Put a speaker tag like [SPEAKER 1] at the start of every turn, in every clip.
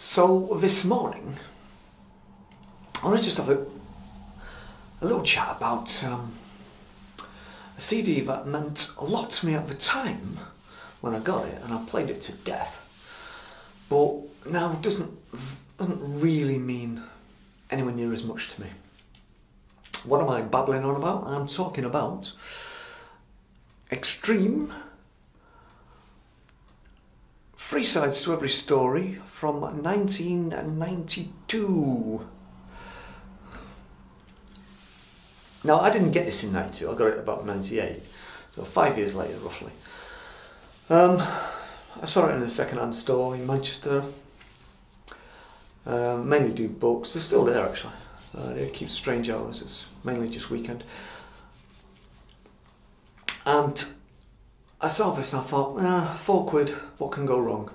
[SPEAKER 1] So this morning, I want to just have a, a little chat about um, a CD that meant a lot to me at the time when I got it, and I played it to death. But now it doesn't doesn't really mean anywhere near as much to me. What am I babbling on about? I'm talking about Extreme Three Sides to Every Story from 1992. Now, I didn't get this in 92, I got it about 98, so five years later, roughly. Um, I saw it in a second-hand store in Manchester. Uh, mainly do books. They're still there actually. Uh, they keep strange hours. It's mainly just weekend. And I saw this and I thought, ah, four quid, what can go wrong?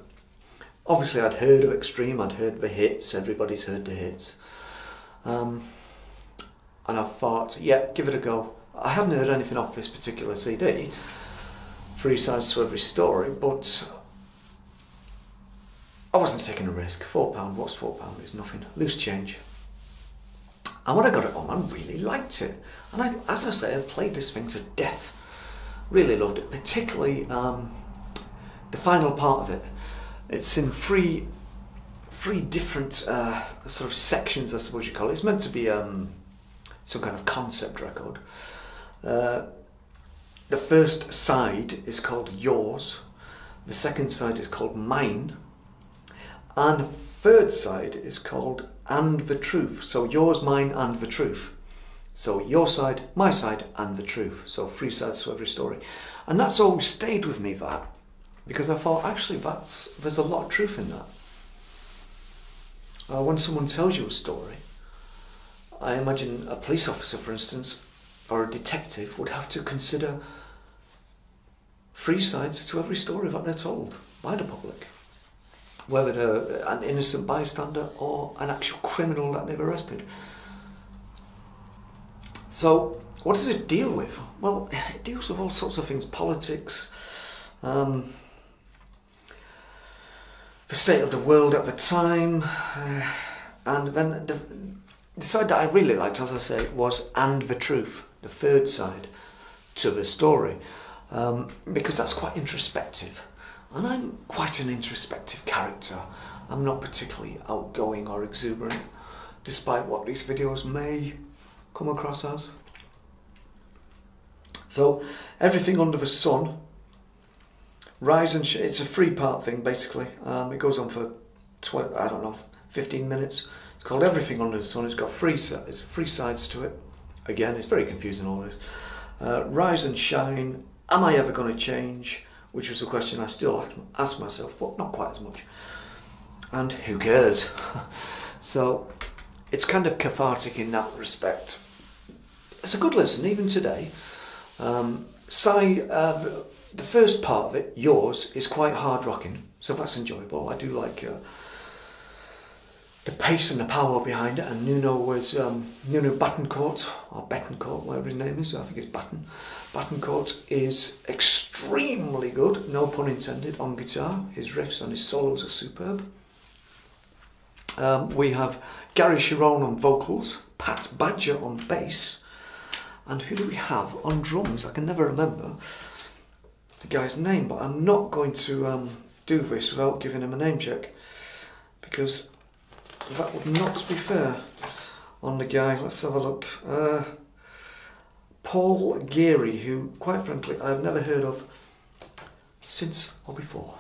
[SPEAKER 1] Obviously, I'd heard of Extreme, I'd heard the hits, everybody's heard the hits. Um, and I thought, yeah, give it a go. I hadn't heard anything off this particular CD, Three Sides to Every Story, but I wasn't taking a risk. £4, what's £4? It's nothing. Loose change. And when I got it on, I really liked it. And I, as I say, I played this thing to death. Really loved it, particularly um, the final part of it. It's in three, three different uh, sort of sections, I suppose you call it. It's meant to be um, some kind of concept record. Uh, the first side is called Yours. The second side is called Mine. And the third side is called And the Truth. So yours, mine, and the truth. So your side, my side, and the truth. So three sides to every story. And that's always stayed with me, that. Because I thought, actually, that's there's a lot of truth in that. Uh, when someone tells you a story, I imagine a police officer, for instance, or a detective would have to consider three sides to every story that they're told by the public. Whether they're an innocent bystander or an actual criminal that they've arrested. So, what does it deal with? Well, it deals with all sorts of things politics, um, the state of the world at the time, uh, and then the, the side that I really liked, as I say, was and the truth, the third side to the story, um, because that's quite introspective. And I'm quite an introspective character. I'm not particularly outgoing or exuberant, despite what these videos may come across as. So, everything under the sun, rise and it's a three part thing basically. Um, it goes on for, tw- I don't know, 15 minutes. It's called Everything Under the Sun. It's got three, it's three sides to it. Again, it's very confusing all this. Uh, rise and shine. Am I ever going to change? Which was a question I still ask myself, but not quite as much. And who cares? so it's kind of cathartic in that respect it's a good listen even today. Um, uh, the first part of it, yours, is quite hard rocking, so that's enjoyable. I do like uh, the pace and the power behind it. And Nuno was um, Nuno Bettencourt or Bettencourt, whatever his name is. I think it's Button. Bettencourt is extremely good, no pun intended, on guitar. His riffs and his solos are superb. Um, we have Gary Cherone on vocals, Pat Badger on bass, and who do we have on drums? I can never remember the guy's name, but I'm not going to um, do this without giving him a name check because that would not be fair on the guy. Let's have a look. Uh, Paul Geary, who, quite frankly, I've never heard of since or before.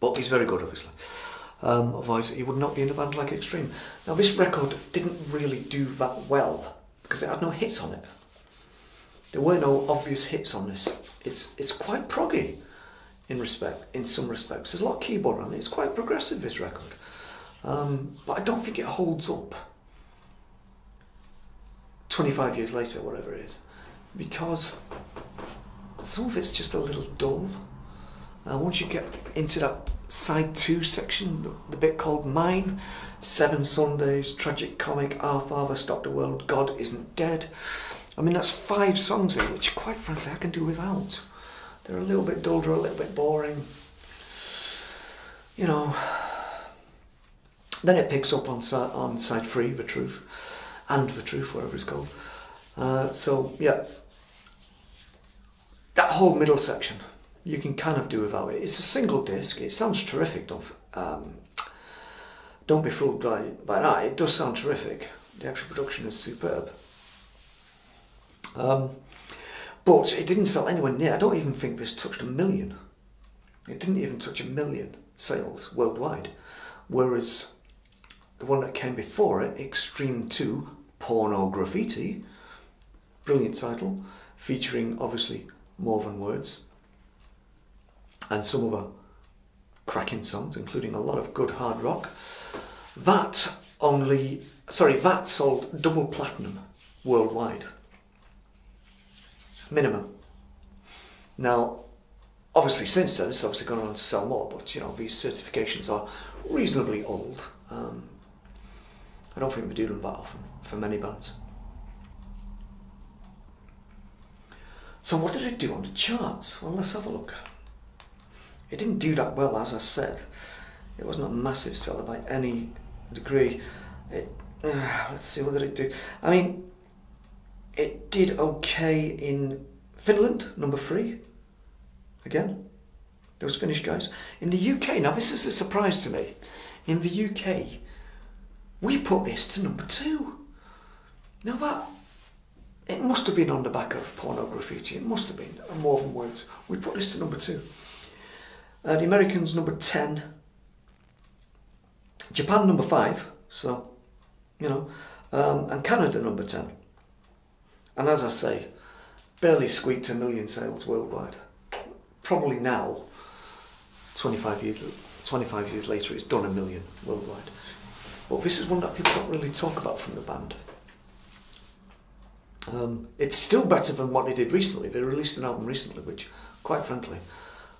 [SPEAKER 1] But he's very good, obviously. Um, otherwise, he would not be in a band like Extreme. Now, this record didn't really do that well because it had no hits on it. There were no obvious hits on this. It's it's quite proggy in respect in some respects. There's a lot of keyboard on it. It's quite progressive this record, um, but I don't think it holds up. 25 years later, whatever it is, because some of it's just a little dull. And once you get into that side two section, the bit called Mine, Seven Sundays, Tragic Comic, Our Father Stop the World, God Isn't Dead. I mean, that's five songs in which quite frankly I can do without. They're a little bit dull, they're a little bit boring. you know, then it picks up on side, on side three, the truth, and the truth, wherever it's called. Uh, so yeah, that whole middle section you can kind of do without it. It's a single disc. It sounds terrific. Don't um, don't be fooled by by that. It does sound terrific. The actual production is superb. Um, but it didn't sell anywhere near. I don't even think this touched a million. It didn't even touch a million sales worldwide. Whereas the one that came before it, Extreme 2 Pornograffitti, brilliant title, featuring obviously more than words and some other cracking songs, including a lot of good hard rock. That only, sorry, that sold double platinum worldwide. Minimum. Now, obviously, since then, it's obviously gone on to sell more, but you know, these certifications are reasonably old. Um, I don't think we do them that often for many bands. So, what did it do on the charts? Well, let's have a look. It didn't do that well, as I said. It wasn't a massive seller by any degree. It, uh, let's see, what did it do? I mean, it did okay in Finland, number three. Again, those Finnish guys. In the UK, now this is a surprise to me. In the UK, we put this to number two. Now that, it must have been on the back of Pornograffitti. It must have been, more than words. We put this to number two. Uh, the Americans number 10. Japan number 5. So, you know. Um, and Canada number 10. And as I say, barely squeaked a million sales worldwide. Probably now, 25 years, 25 years later, it's done a million worldwide. But this is one that people don't really talk about from the band. Um, it's still better than what they did recently. They released an album recently, which, quite frankly,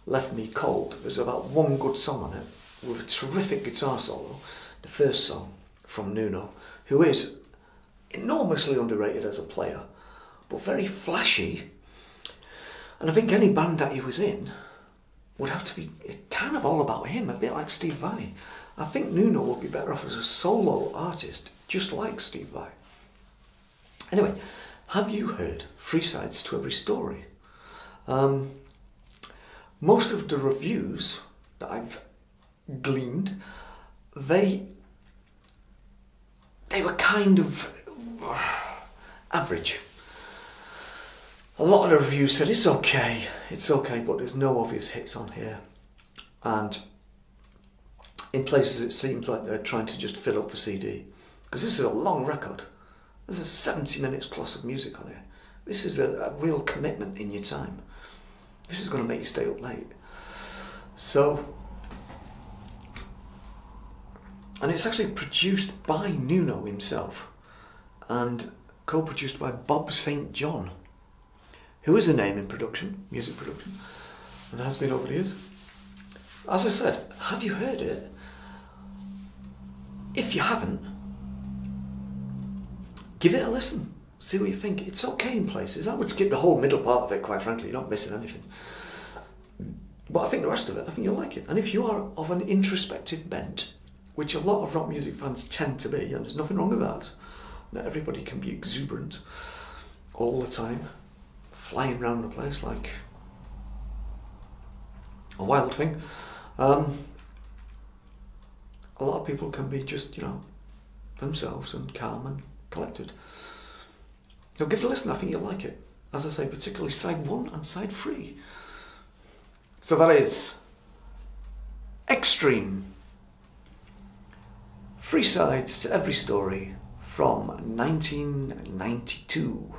[SPEAKER 1] left me cold. There's about one good song on it with a terrific guitar solo, the first song from Nuno, who is enormously underrated as a player, but very flashy. And I think any band that he was in would have to be kind of all about him, a bit like Steve Vai. I think Nuno would be better off as a solo artist, just like Steve Vai. Anyway, have you heard Three Sides to Every Story? Um, most of the reviews that I've gleaned, they they were kind of average. A lot of the reviews said it's okay, it's okay, but there's no obvious hits on here. And in places it seems like they're trying to just fill up the CD. Because this is a long record. There's a 70 minutes plus of music on here. This is a, a real commitment in your time. This is going to make you stay up late. So, and it's actually produced by Nuno himself and co produced by Bob St. John, who is a name in production, music production, and has been over the years. As I said, have you heard it? If you haven't, give it a listen. See what you think. It's okay in places. I would skip the whole middle part of it, quite frankly. You're not missing anything. But I think the rest of it, I think you'll like it. And if you are of an introspective bent, which a lot of rock music fans tend to be, and there's nothing wrong with that, not everybody can be exuberant all the time, flying around the place like a wild thing. Um, a lot of people can be just, you know, themselves and calm and collected. So give it a listen, I think you'll like it. As I say, particularly side one and side three. So that is Extreme. Three sides to every story from 1992.